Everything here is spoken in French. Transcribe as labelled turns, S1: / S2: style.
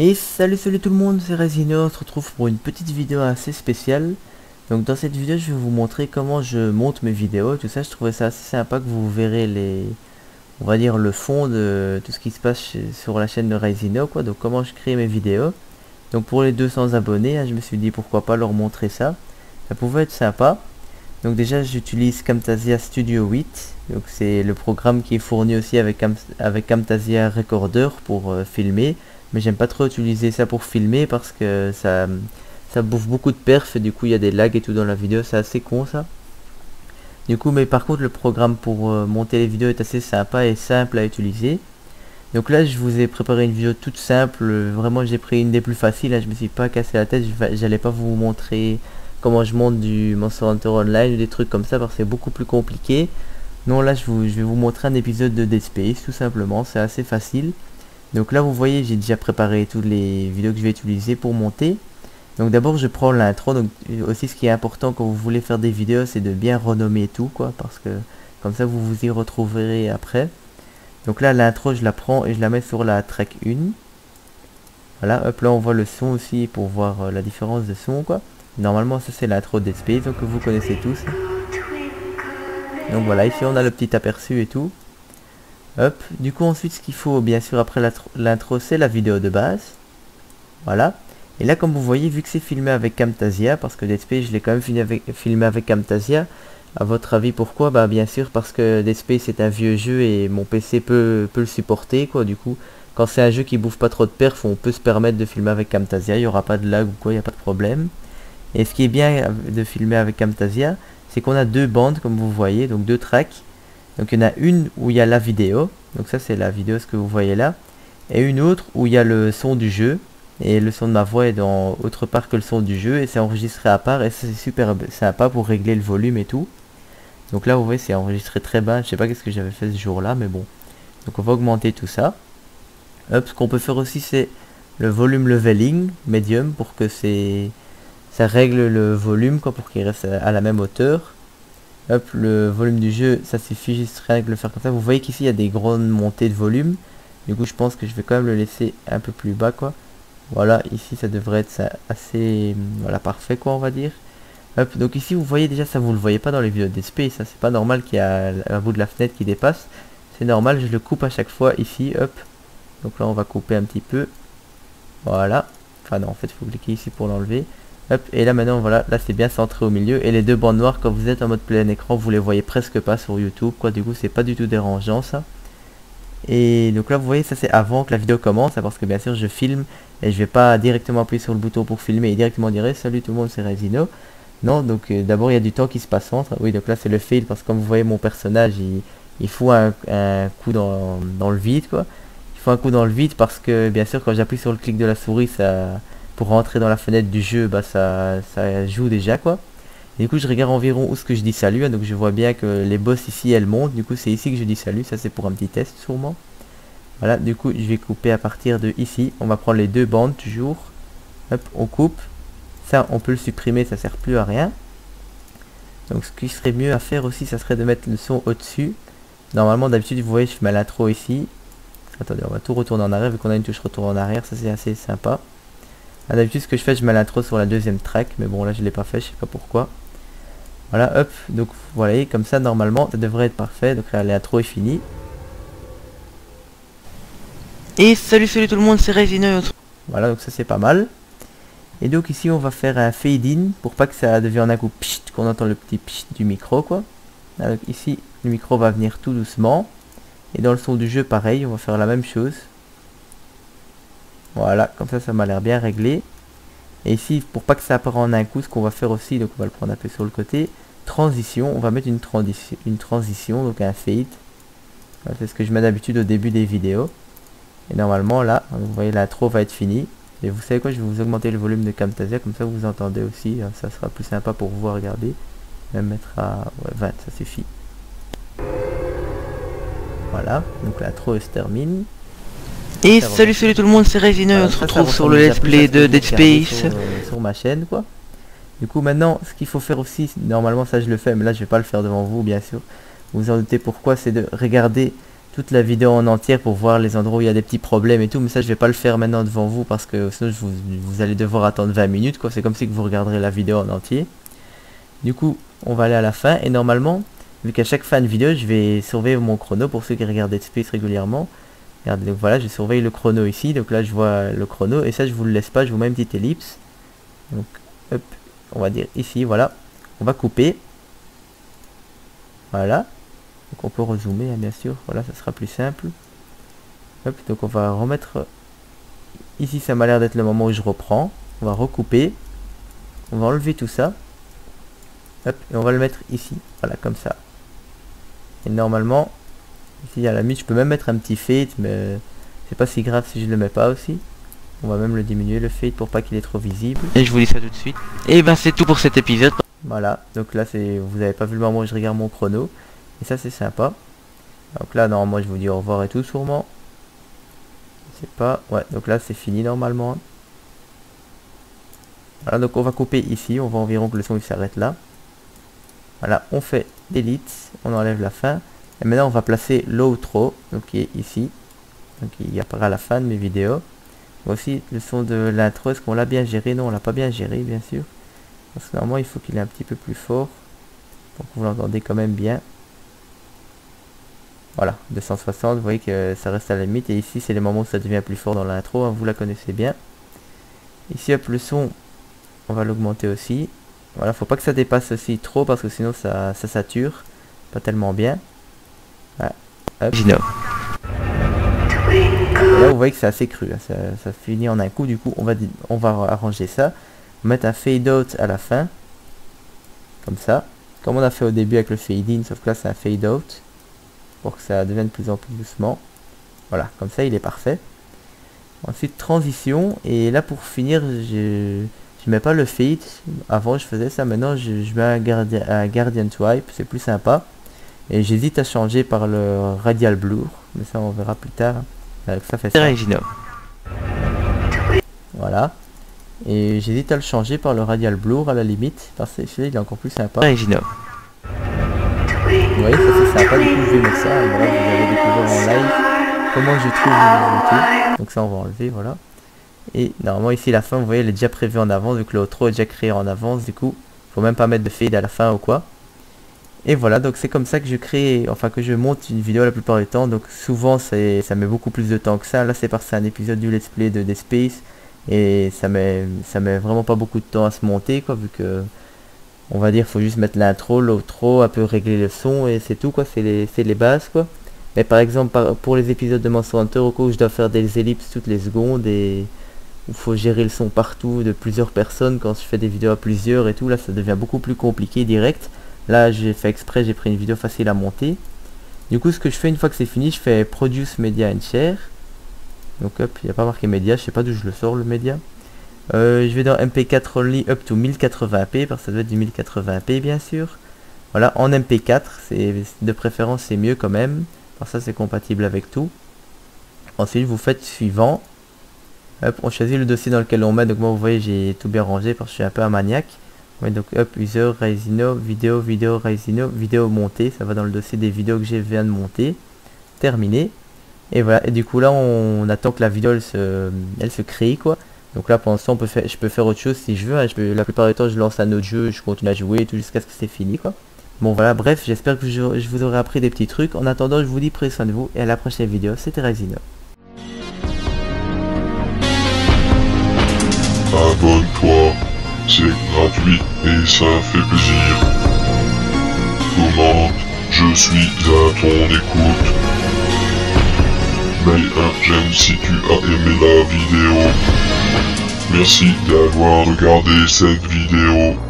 S1: Et salut salut tout le monde, c'est Resino, on se retrouve pour une petite vidéo assez spéciale. Donc dans cette vidéo je vais vous montrer comment je monte mes vidéos, tout ça je trouvais ça assez sympa que vous verrez les, on va dire le fond de tout ce qui se passe sur la chaîne de Resino quoi, donc comment je crée mes vidéos. Donc pour les 200 abonnés, hein, je me suis dit pourquoi pas leur montrer ça, ça pouvait être sympa. Donc déjà j'utilise Camtasia Studio 8, donc c'est le programme qui est fourni aussi avec, Camtasia Recorder pour euh, filmer, mais j'aime pas trop utiliser ça pour filmer parce que ça bouffe beaucoup de perf et du coup il y a des lags et tout dans la vidéo, c'est assez con ça. Du coup, mais par contre le programme pour euh, monter les vidéos est assez sympa et simple à utiliser. Donc là je vous ai préparé une vidéo toute simple, vraiment j'ai pris une des plus faciles, je me suis pas cassé la tête, j'allais pas vous montrer comment je monte du Monster Hunter Online ou des trucs comme ça parce que c'est beaucoup plus compliqué. Non là je, je vais vous montrer un épisode de Dead Space tout simplement, c'est assez facile. Donc là vous voyez j'ai déjà préparé toutes les vidéos que je vais utiliser pour monter. Donc d'abord je prends l'intro, aussi ce qui est important quand vous voulez faire des vidéos c'est de bien renommer tout quoi, parce que comme ça vous vous y retrouverez après. Donc là l'intro je la prends et je la mets sur la track 1. Voilà, hop là on voit le son aussi pour voir euh, la différence de son quoi. Normalement ça c'est l'intro des Space donc vous connaissez tous. Donc voilà, ici on a le petit aperçu et tout. Hop, du coup ensuite ce qu'il faut bien sûr après l'intro c'est la vidéo de base. Voilà. Et là, comme vous voyez, vu que c'est filmé avec Camtasia, parce que Dead Space, je l'ai quand même filmé avec, filmé avec Camtasia, à votre avis, pourquoi? Bah bien sûr, parce que Dead Space est un vieux jeu et mon PC peut, peut le supporter, quoi. Du coup, quand c'est un jeu qui bouffe pas trop de perf, on peut se permettre de filmer avec Camtasia, il n'y aura pas de lag ou quoi, il n'y a pas de problème. Et ce qui est bien de filmer avec Camtasia, c'est qu'on a deux bandes, comme vous voyez, donc deux tracks. Donc il y en a une où il y a la vidéo, donc ça c'est la vidéo, ce que vous voyez là. Et une autre où il y a le son du jeu, et le son de ma voix est dans autre part que le son du jeu et c'est enregistré à part et c'est super sympa pour régler le volume et tout. Donc là vous voyez c'est enregistré très bas, je sais pas qu'est-ce que j'avais fait ce jour là mais bon. Donc on va augmenter tout ça. Hop, ce qu'on peut faire aussi c'est le volume leveling medium pour que c'est ça règle le volume quoi pour qu'il reste à la même hauteur. Hop, le volume du jeu, ça suffit juste rien de le faire comme ça. Vous voyez qu'ici il y a des grandes montées de volume. Du coup je pense que je vais quand même le laisser un peu plus bas quoi. Voilà, ici ça devrait être assez voilà, parfait quoi on va dire. Hop, donc ici vous voyez déjà ça vous le voyez pas dans les vidéos d'SP, ça c'est pas normal qu'il y a un bout de la fenêtre qui dépasse. C'est normal, je le coupe à chaque fois ici, hop. Donc là on va couper un petit peu. Voilà. Enfin non en fait il faut cliquer ici pour l'enlever. Hop, et là maintenant voilà, là c'est bien centré au milieu. Et les deux bandes noires quand vous êtes en mode plein écran, vous les voyez presque pas sur YouTube quoi, du coup c'est pas du tout dérangeant ça. Et donc là vous voyez ça c'est avant que la vidéo commence hein, parce que bien sûr je filme et je vais pas directement appuyer sur le bouton pour filmer et directement dire salut tout le monde c'est Resino. Non donc euh, d'abord il y a du temps qui se passe entre. Oui donc là c'est le fail parce que comme vous voyez mon personnage il, il fout un, coup dans, le vide quoi. Il faut un coup dans le vide parce que bien sûr quand j'appuie sur le clic de la souris ça pour rentrer dans la fenêtre du jeu bah ça, ça joue déjà quoi du coup je regarde environ où ce que je dis salut, hein, donc je vois bien que les boss ici elles montent, du coup c'est ici que je dis salut, ça c'est pour un petit test sûrement. Voilà, du coup je vais couper à partir de ici, on va prendre les deux bandes toujours, hop, on coupe, ça on peut le supprimer, ça sert plus à rien. Donc ce qui serait mieux à faire aussi, ça serait de mettre le son au-dessus. Normalement d'habitude vous voyez je mets l'intro ici. Attendez, on va tout retourner en arrière, vu qu'on a une touche retour en arrière, ça c'est assez sympa. D'habitude ce que je fais, je mets l'intro sur la deuxième track, mais bon là je l'ai pas fait, je sais pas pourquoi. Voilà, hop, donc voilà, comme ça normalement ça devrait être parfait, donc l'intro est fini.
S2: Et salut salut tout le monde, c'est Resino.
S1: Voilà, donc ça c'est pas mal. Et donc ici on va faire un fade in pour pas que ça devienne un coup pchit, qu'on entend le petit pchit du micro quoi. Donc ici le micro va venir tout doucement. Et dans le son du jeu pareil, on va faire la même chose. Voilà, comme ça ça m'a l'air bien réglé. Et ici, pour pas que ça apparaisse en un coup, ce qu'on va faire aussi, donc on va le prendre un peu sur le côté, transition, on va mettre une, transition, donc un fade. C'est ce que je mets d'habitude au début des vidéos. Et normalement là, vous voyez l'intro va être finie. Et vous savez quoi, je vais vous augmenter le volume de Camtasia, comme ça vous entendez aussi, hein, ça sera plus sympa pour vous regarder. Même mettre à 20, ça suffit. Voilà, donc l'intro se termine.
S2: Et salut salut tout le monde, c'est Resino on se retrouve sur le let's play de Dead Space.
S1: Euh, sur, ma chaîne quoi. Du coup maintenant, ce qu'il faut faire aussi, normalement ça je le fais, mais là je vais pas le faire devant vous bien sûr. vous vous en doutez pourquoi, c'est de regarder toute la vidéo en entière pour voir les endroits où il y a des petits problèmes et tout. Mais ça, je vais pas le faire maintenant devant vous parce que sinon vous, vous allez devoir attendre 20 minutes. quoi. C'est comme si que vous regarderez la vidéo en entier. Du coup, on va aller à la fin et normalement, vu qu'à chaque fin de vidéo, je vais surveiller mon chrono pour ceux qui regardent Dead Space régulièrement. Regardez, donc voilà, je surveille le chrono ici. Donc là, je vois le chrono et ça, je vous le laisse pas. Je vous mets une petite ellipse. Donc, hop, on va dire ici, voilà. On va couper. Voilà. Donc on peut rezoomer, hein, bien sûr. Voilà, ça sera plus simple. Hop, donc on va remettre... Ici, ça m'a l'air d'être le moment où je reprends. On va recouper. On va enlever tout ça. Hop, et on va le mettre ici. Voilà, comme ça. Et normalement, ici à la limite, je peux même mettre un petit fade, mais c'est pas si grave si je le mets pas aussi. On va même le diminuer le fade pour pas qu'il est trop visible.
S2: Et je vous dis ça tout de suite. Et ben c'est tout pour cet épisode.
S1: Voilà, donc là c'est vous avez pas vu le moment où je regarde mon chrono. Et ça c'est sympa. Donc là normalement je vous dis au revoir et tout sûrement. Je sais pas. Ouais, donc là c'est fini normalement. Voilà, donc on va couper ici, on va environ que le son il s'arrête là. Voilà, on fait delete, on enlève la fin. Et maintenant on va placer l'outro, donc qui est ici. Donc il apparaît à la fin de mes vidéos. Voici le son de l'intro, est-ce qu'on l'a bien géré? Non, on l'a pas bien géré bien sûr. Parce que normalement il faut qu'il est un petit peu plus fort. Pour que vous l'entendez quand même bien. Voilà, 260, vous voyez que ça reste à la limite. Et ici c'est les moments où ça devient plus fort dans l'intro, hein, vous la connaissez bien. Ici hop, le son, on va l'augmenter aussi. Voilà, faut pas que ça dépasse aussi trop parce que sinon ça, ça sature. Pas tellement bien. Voilà. Hop. là vous voyez que c'est assez cru, hein. ça, finit en un coup, du coup on va, on va arranger ça. mettre un fade out à la fin. Comme ça. Comme on a fait au début avec le fade in, sauf que là c'est un fade out. Pour que ça devienne de plus en plus doucement. Voilà, comme ça il est parfait. Ensuite transition, et là pour finir, j'ai je mets pas le fade. Avant je faisais ça, maintenant je, mets un Guardian, un Guardian Swipe, c'est plus sympa. Et j'hésite à changer par le Radial Blur, mais ça on verra plus tard. Euh, ça fait ça. Voilà. Et j'hésite à le changer par le Radial Blur à la limite, parce que il est encore plus sympa. Vous voyez, ça c'est sympa, du coup je vais mettre ça, voilà, vous allez découvrir en live comment je trouve Donc ça on va enlever, voilà. Et normalement ici la fin vous voyez elle est déjà prévue en avance vu que l'outro est déjà créé en avance du coup faut même pas mettre de fade à la fin ou quoi. Et voilà donc c'est comme ça que je crée, enfin que je monte une vidéo la plupart du temps donc souvent ça met beaucoup plus de temps que ça. Là c'est parce que c'est un épisode du let's play de Dead Space et ça met, ça met vraiment pas beaucoup de temps à se monter quoi vu que on va dire faut juste mettre l'intro, l'outro, un peu régler le son et c'est tout quoi, c'est les, les bases quoi. Mais par exemple pour les épisodes de Monster Hunter au coup je dois faire des ellipses toutes les secondes et il faut gérer le son partout de plusieurs personnes quand je fais des vidéos à plusieurs et tout là ça devient beaucoup plus compliqué direct. Là j'ai fait exprès j'ai pris une vidéo facile à monter. Du coup ce que je fais une fois que c'est fini je fais produce media and share. Donc hop il n'y a pas marqué média je sais pas d'où je le sors le média euh, je vais dans mp4 only up to 1080p parce que ça doit être du 1080p bien sûr. Voilà en mp4 c'est de préférence c'est mieux quand même parce que ça c'est compatible avec tout. Ensuite vous faites suivant Hop, on choisit le dossier dans lequel on met. Donc moi, vous voyez, j'ai tout bien rangé parce que je suis un peu un maniaque. donc hop, user, Raisino, vidéo, vidéo, Raisino, vidéo montée. Ça va dans le dossier des vidéos que j'ai viens de monter. Terminé. Et voilà. Et du coup, là, on, attend que la vidéo, elle se, crée, quoi. Donc là, pour l'instant, je peux faire autre chose si je veux. Hein. La plupart du temps, je lance un autre jeu, je continue à jouer tout jusqu'à ce que c'est fini, quoi. Bon, voilà, bref, j'espère que je, vous aurai appris des petits trucs. En attendant, je vous dis prenez soin de vous et à la prochaine vidéo. C'était Raisino.
S3: Abonne-toi, c'est gratuit et ça fait plaisir. Commente, je suis à ton écoute? Mets un j'aime si tu as aimé la vidéo. Merci d'avoir regardé cette vidéo.